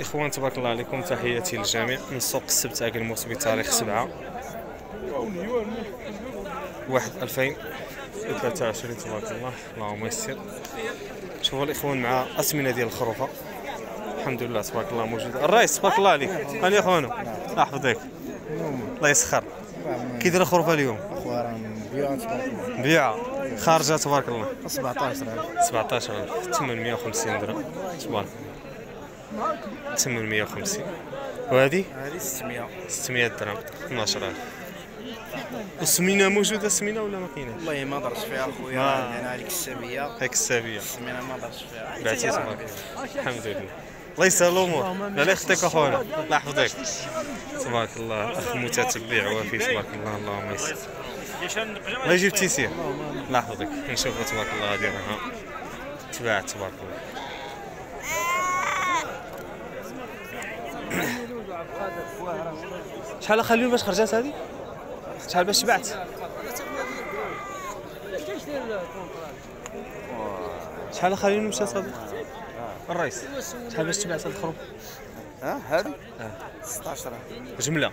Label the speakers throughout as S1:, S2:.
S1: إخوان تبارك الله عليكم. تحياتي للجميع. من سوق السبت اكلموس بتاريخ 7 واحد 2023 تبارك الله. اللهم يسر. شوفوا الإخوان مع اسمنه ديال الخروفة. الحمد لله تبارك الله موجود. الرئيس تبارك الله عليك. هاني اخوانو الله يحفظك. الله يسخر. كي داير الخروفة اليوم؟ بيعه خارجة تبارك الله.
S2: 17000
S1: 17000 850 درهم. تبارك الله. 850 وهذه؟
S2: هذه 600
S1: 600 درهم 12000 السمينة موجودة السمينه ولا ما كايناش؟
S2: والله ما درت فيها
S1: آه.
S2: خويا لأن هذيك السبية.
S1: هيك السابيه
S2: السمينة ما درت فيها.
S1: بعتي تبارك الله الحمد لله. الله يسهل الأمور. لا يخطيك أخونا. الله يحفظك. تبارك الله. أخ متتبع وفي تبارك الله. اللهم يسر. الله يجيب تيسير الله يحفظك. نشوفوا تبارك الله غادي راها تباعت تبارك الله. شحال خليو باش خرجات هذه شحال باش تبعت شحال خليو مشات هذه الرئيس. شحال باش تبعت هذا الخروف
S2: ها هذه 16000
S1: جملة.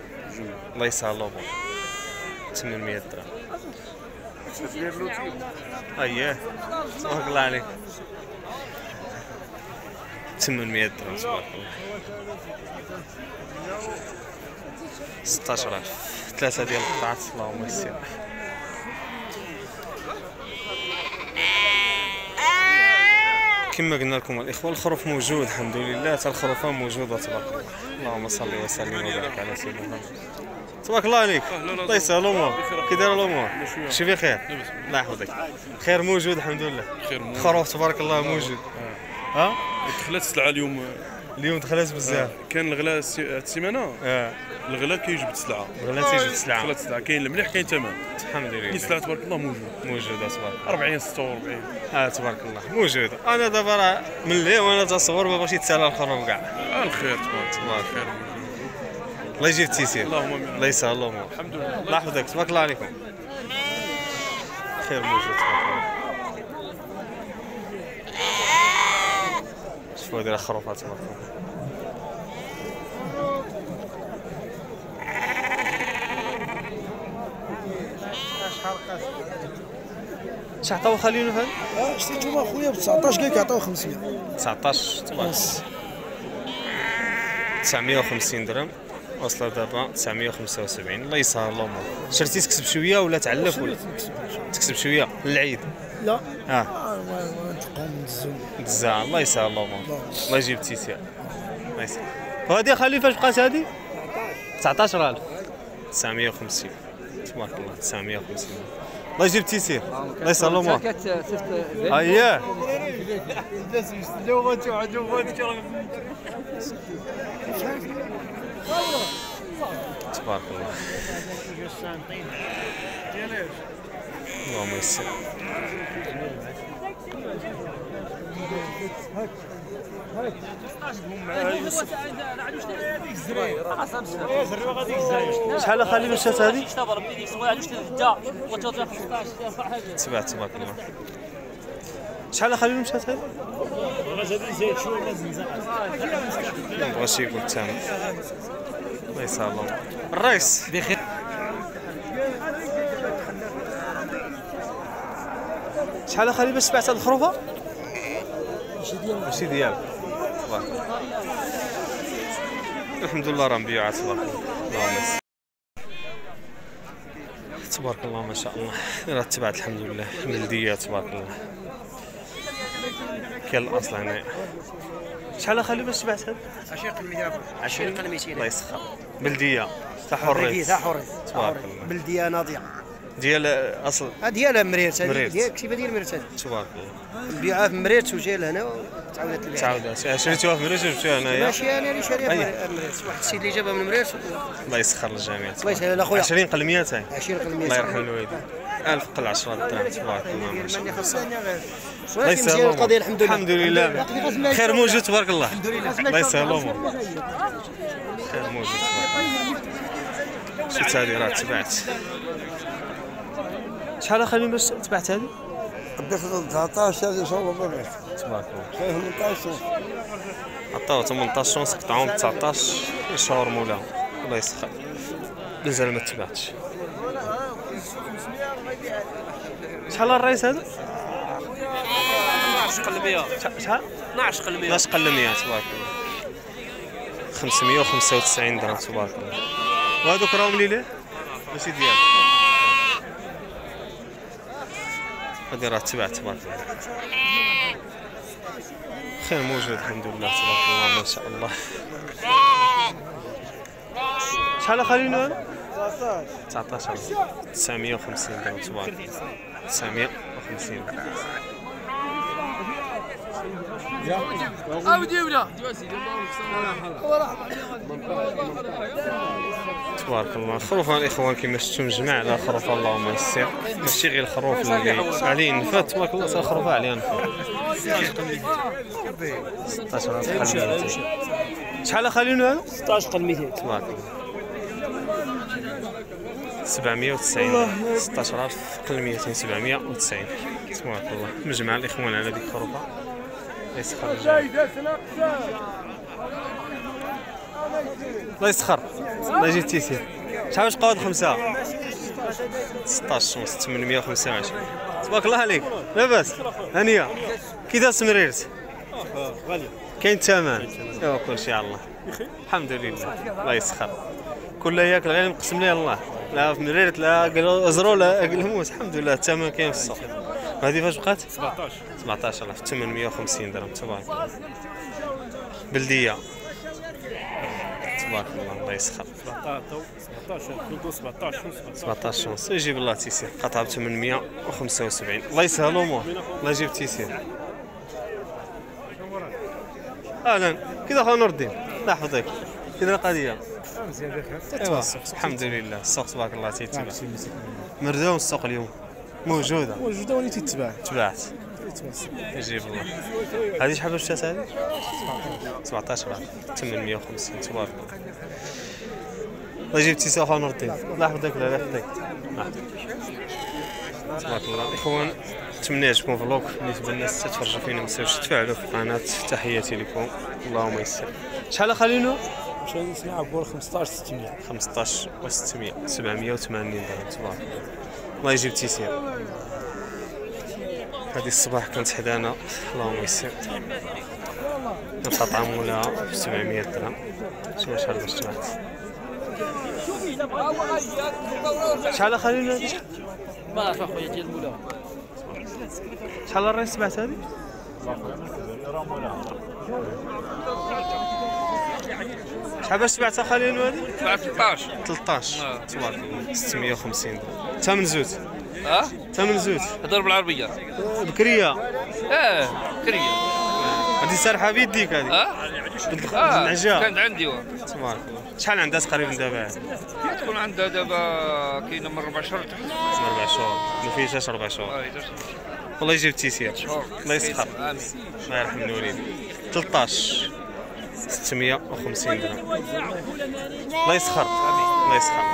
S1: الله يسهل الأمور 800 درهم. أييه. تبارك الله عليك. 800 درهم تبارك الله. 16000 ثلاثة ديال القطعات اللهم يسر كما قلنا لكم الإخوة الخروف موجود الحمد لله حتى الخروفه موجوده تبارك الله. اللهم صل وسلم وبارك على سيدنا محمد. تبارك الله عليك. الله يسهل الأمور. كي داير الأمور؟ شي بخير. الله يحفظك. خير موجود الحمد لله
S3: خير مو
S1: الخروف تبارك الله موجود. ها؟
S3: دخلت السلعة اليوم
S1: اليوم دخلت بزاف.
S3: كان الغلاء السي- هاد السيمانة.
S1: آه.
S3: الغلاء كيجبد السلعه
S1: ولا تيجي السلعه
S3: دخلت السلعه كاين المليح كاين تمام
S1: الحمد
S3: كاين
S1: لله
S3: السلعة تبارك الله موجود
S1: موجودة تبارك
S3: 40 46
S1: آه تبارك الله. موجودة. أنا دابا راه من الليل وأنا تصور ما بغاش يتسالى الخروف كاع
S3: آه الخير تبارك
S1: تبارك
S3: خير
S1: الله يجيب التيسير
S3: اللهم آمين.
S1: الله يسهل الأمور
S3: الحمد لله.
S1: الله يحفظك تبارك الله عليكم. خير موجود تبارك الله. شوفوا هذه الخروفات تبارك الله شحال عطاو خليل هذا؟
S4: آه شريتهم اخويا ب 19 قال كيعطيو 500
S1: 19 تبارك 950 درهم. وصل دابا 975 الله يسهل الأمور شرتي تكسب شوية ولا تعلف ولا؟ تكسب شوية للعيد.
S4: لا. آه. نتبقاو ندزو
S1: دزا الله يسهل الأمور الله. يجيب التيسير الله يسهل. وهذه خلي فاش بقات هذه 19000 950 تبارك الله 950 الله يجيب التيسير الله يسهل الأمور اييه تبارك الله. اللهم يسر شحال خلي له الشات هذه؟ شحال خلي له الشات هذه؟ يقول الثمن الله يسهل الله الرئيس بخير. شحال خلي باش تبعت هاد الخروفة؟ ماشي ديالك تبارك الله الحمد لله راه مبيوعات تبارك الله تبارك الله ما شاء الله. راه تبعت الحمد لله. بلديه تبارك الله. كاين الأصل هنايا. شحال خلي باش تبعت هاد؟
S2: 20 قلمي 20 قلمي
S1: الله يسخر. بلديه تاع حريت
S2: تاع حريت
S1: تبارك الله.
S2: بلديه ناضيه
S1: ديال أصل
S2: ها ديالها مريرت هذه
S1: مريرت.
S2: ديال كتيبه ديال مريرت هذه
S1: تبارك الله
S2: نبيعها في مريرت وجايه لهنا وتعاودت تبيع
S1: تعاودات شريتوها في مريش جبتوها هنايا.
S2: ماشي أنا اللي شاريها
S1: أيه.
S2: في مريرت واحد السيد اللي جابها من مريرت
S1: الله يسخر للجميع
S2: الله يسهل اخويا
S1: 20 قلميه تاعي
S2: 20 قلمي
S1: الله يرحم الوالدين 1000 قل 10 درهم تبارك الله ما شاء الله. الله يسهل.
S2: القضية الحمد لله.
S1: الحمد لله. خير موجود تبارك الله. الله يسهل الأمور. خير موجود تبارك الله. شفت هذه؟ راه تبعت. شحال خلينا باش تبعت هذه؟
S4: بدك 19 هذا إن شاء الله ما بعرف
S1: تبارك الله.
S4: 18
S1: عطاو 18 شونس قطعوهم ب 19 شهور مولاهم. الله يسخر. مازال ما تبعتش. شحال الرئيس هذا؟
S5: 12 قلبيه
S1: شحال؟
S5: 12 قلبيه
S1: 12 قل 100 تبارك الله. 595 درهم تبارك الله. وهذوك راهم لي ليه ماشي ديالك. هذه راه تبع تبارك الله. خير موجود الحمد لله تبارك الله ما شاء الله. شحال هذا 19 950 درهم تبارك الله. 950 درهم تبارك الله. خروف الاخوان كما شفتوا مجمع على خروف اللهم يسر ماشي غير الخروف اللي عليه نفات. تبارك الله حتى خروف عليه نفات 16 قلبي شحال خلينا هذا
S5: 16 قل 200
S1: تبارك الله. 790 16000 قل 200 790 تبارك الله. مجمع الإخوان على ديك الخروفة. يسخر. الله يسخر. الله يجيب التيسير شحال باش قواد خمسة؟ 16 ونص 825 تبارك الله عليك. لاباس هانية. كي داز تمريرت كاين الثمن ايوا كلشي على الله. الحمد لله. الله يسخر. كل ياكل غير مقسم ليه الله لا في مريرت لا أزرو لا الحمد لله. الثمن كاين في السوق هذه فاش بقات؟ 17 17850 درهم تبارك الله. بلدية. تبارك الله الله يسخر. 17 ونص. يجيب الله تيسير. قطعة ب 875 الله يسهل الأمور. الله يجيب تيسير. أهلا. كذا اخويا نور الدين الله يحفظك كذا القضية. ايوا الحمد لله. السوق تبارك الله تيتبع مردوم السوق اليوم. موجودة.
S4: موجودة ولي تتباع
S1: تبعت. يجيب الله هذه شحال باش شات هذه 17 راه 850 تبارك الله يجيب تيسي اخويا نور الدين الله يحفظك الله يحفظك. يحفظك. تبارك الله. الاخوان نتمنى يعجبكم فلوق بالنسبة للناس تتفرجوا فينا ما تنساوش تفاعلوا في القناة. تحياتي لكم. اللهم يسر. شحال خلينا
S4: مشى نسمع؟ نقول 15 600
S1: 15 و 600 780 درهم. تبارك الله. الله يجيب تيسير. هذه الصباح كانت حدانا. اللهم يسر. نقطع مولها ب 700 درهم. شنو شحال باش تبعت شحال خلينا هذه
S5: ما عرف اخويا ديال مولا
S1: شحال الرئيس تبعت هذه شحال باش تبعت خليل هذه
S5: 13
S1: 13 تبارك الله 650 درهم ثمن زوج.
S5: ها؟
S1: ثمن زوج.
S5: هضر بالعربية.
S1: بكرية.
S5: آه كريه
S1: هذه سارحة بيديك هذه
S5: ها؟
S1: بنت
S5: آه
S1: العجاء
S5: كانت عندي.
S1: تبارك الله. شحال عندها تقريبا دابا؟
S5: تكون عندها دابا كاينة من ربع شهور تحت.
S1: أربع شهور ما فيهاش أربع شهور
S5: آه، إذا
S1: الله يجيب التيسير. الله يسخر. الله يرحم الوالدين. 13 650 درهم الله يسخر الله يسخر